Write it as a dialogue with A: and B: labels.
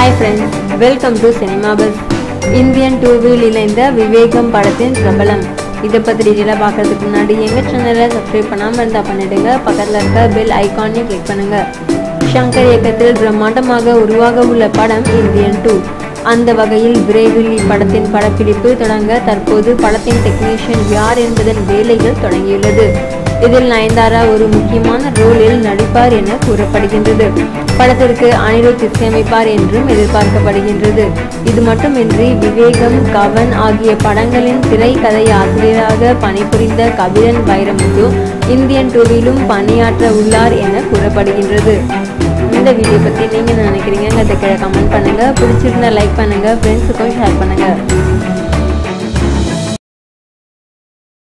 A: Hi friends welcome to cinema buzz Indian டூவில் இணைந்த விவேகம் படத்தின் பிரபலம். இதை பற்றி டீட்டெயிலாக பார்க்கறதுக்கு முன்னாடி எங்கள் சேனலை சப்ஸ்கிரைப் பண்ணாமல் இருந்தால் பண்ணிவிடுங்க பக்கத்தில் இருக்க பெல் ஐக்கானையும் கிளிக் பண்ணுங்கள் ஷங்கர் இயக்கத்தில் பிரம்மாண்டமாக உருவாக உள்ள படம் இந்தியன் டூ அந்த வகையில் விரைவில் இப்படத்தின் படப்பிடிப்பு தொடங்க தற்போது படத்தின் டெக்னீஷியன் யார் என்பதன் வேலைகள் தொடங்கியுள்ளது. இதில் நயன்தாரா ஒரு முக்கியமான ரோலில் நடிப்பார் என கூறப்படுகின்றது. படத்திற்கு அனிருத் இசையமைப்பார் என்றும் எதிர்பார்க்கப்படுகின்றது. இது மட்டுமின்றி விவேகம் கவன் ஆகிய படங்களின் திரைக்கதை ஆசிரியராக பணிபுரிந்த கபிலன் வைரமுத்து இந்தியன் டூவிலும் பணியாற்ற உள்ளார் என கூறப்படுகின்றது. இந்த வீடியோ பற்றி நீங்கள் நினைக்கிறீங்க அதை கீழே கமெண்ட் பண்ணுங்கள் பிடிச்சிருந்தா லைக் பண்ணுங்கள் ஃப்ரெண்ட்ஸுக்கும் ஷேர் பண்ணுங்கள்